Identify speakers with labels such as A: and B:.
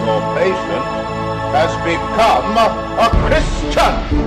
A: Your patient has become a Christian.